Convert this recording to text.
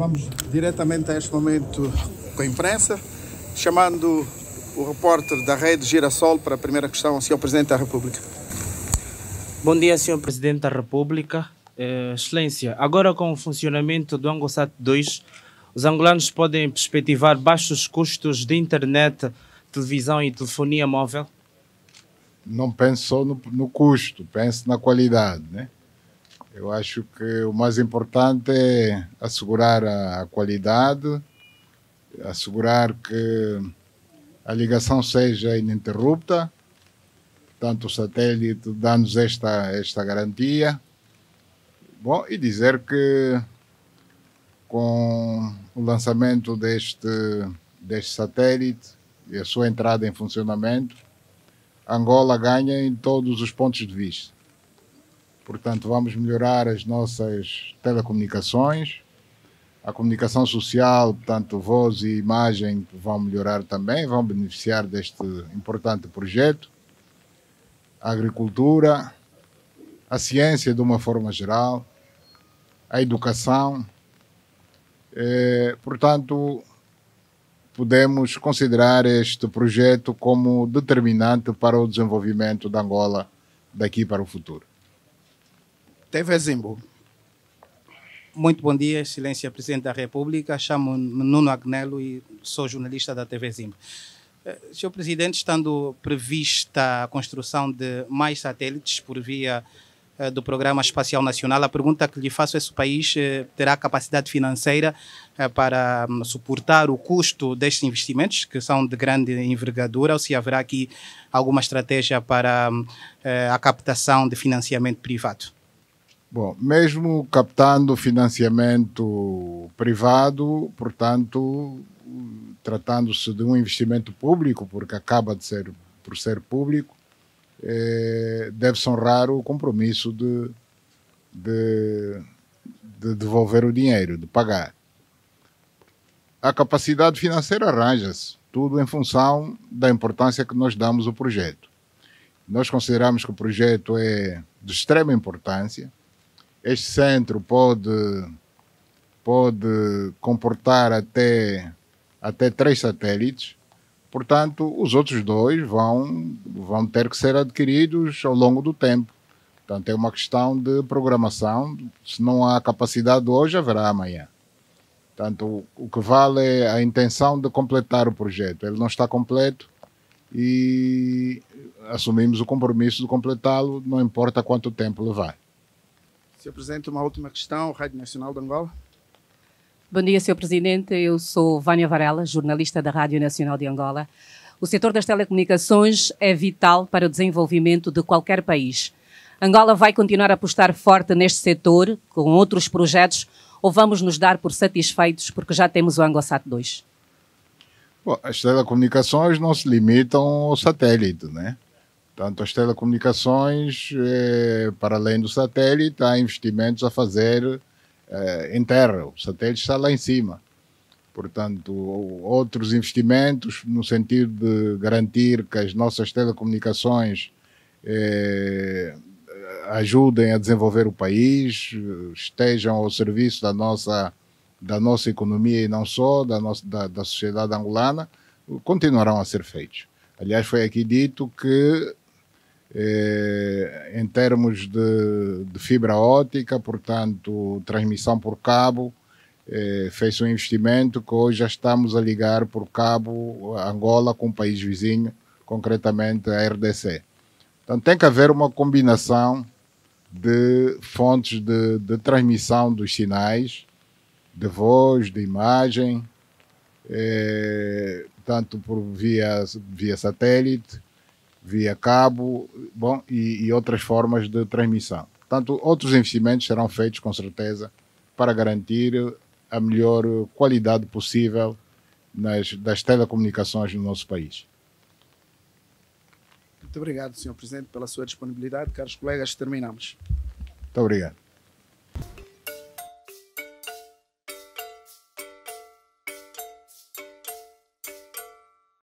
vamos diretamente a este momento com a imprensa, chamando o repórter da rede Girassol para a primeira questão, Sr. Presidente da República. Bom dia, Sr. Presidente da República. Eh, excelência, agora com o funcionamento do Angosat 2, os angolanos podem perspectivar baixos custos de internet, televisão e telefonia móvel? Não penso só no, no custo, penso na qualidade, né? Eu acho que o mais importante é assegurar a, a qualidade, assegurar que a ligação seja ininterrupta, portanto o satélite dá-nos esta, esta garantia. Bom, e dizer que com o lançamento deste, deste satélite e a sua entrada em funcionamento, Angola ganha em todos os pontos de vista. Portanto, vamos melhorar as nossas telecomunicações, a comunicação social, portanto, voz e imagem vão melhorar também, vão beneficiar deste importante projeto. A agricultura, a ciência de uma forma geral, a educação. É, portanto, podemos considerar este projeto como determinante para o desenvolvimento da Angola daqui para o futuro. TV Zimbo. Muito bom dia, Excelência Presidente da República. Chamo-me Nuno Agnello e sou jornalista da TV Zimbo. Eh, Senhor Presidente, estando prevista a construção de mais satélites por via eh, do Programa Espacial Nacional, a pergunta que lhe faço é se o país eh, terá capacidade financeira para hum, suportar o custo destes investimentos, que são de grande envergadura, ou se haverá aqui alguma estratégia para hum, a captação de financiamento privado. Bom, mesmo captando financiamento privado, portanto, tratando-se de um investimento público, porque acaba de ser por ser público, é, deve-se honrar o compromisso de, de, de devolver o dinheiro, de pagar. A capacidade financeira arranja-se, tudo em função da importância que nós damos ao projeto. Nós consideramos que o projeto é de extrema importância, este centro pode, pode comportar até, até três satélites, portanto, os outros dois vão, vão ter que ser adquiridos ao longo do tempo. Portanto, é uma questão de programação. Se não há capacidade hoje, haverá amanhã. Portanto, o que vale é a intenção de completar o projeto. Ele não está completo e assumimos o compromisso de completá-lo, não importa quanto tempo levar. Sr. Presidente, uma última questão, Rádio Nacional de Angola. Bom dia, Sr. Presidente. Eu sou Vânia Varela, jornalista da Rádio Nacional de Angola. O setor das telecomunicações é vital para o desenvolvimento de qualquer país. Angola vai continuar a apostar forte neste setor, com outros projetos, ou vamos nos dar por satisfeitos porque já temos o Angosat 2? Bom, as telecomunicações não se limitam ao satélite, né? Portanto, as telecomunicações, eh, para além do satélite, há investimentos a fazer eh, em terra. O satélite está lá em cima. Portanto, outros investimentos no sentido de garantir que as nossas telecomunicações eh, ajudem a desenvolver o país, estejam ao serviço da nossa, da nossa economia e não só, da, nossa, da, da sociedade angolana, continuarão a ser feitos. Aliás, foi aqui dito que eh, em termos de, de, fibra ótica, portanto, transmissão por cabo, eh, fez um investimento que hoje já estamos a ligar por cabo Angola com o país vizinho, concretamente a RDC. Então tem que haver uma combinação de fontes de, de transmissão dos sinais, de voz, de imagem, eh, tanto por via, via satélite, via cabo bom, e, e, outras formas de transmissão. Portanto, outros investimentos serão feitos com certeza para garantir a melhor qualidade possível nas, das telecomunicações no nosso país. Muito obrigado, Sr. Presidente, pela sua disponibilidade. Caros colegas, terminamos. Muito obrigado.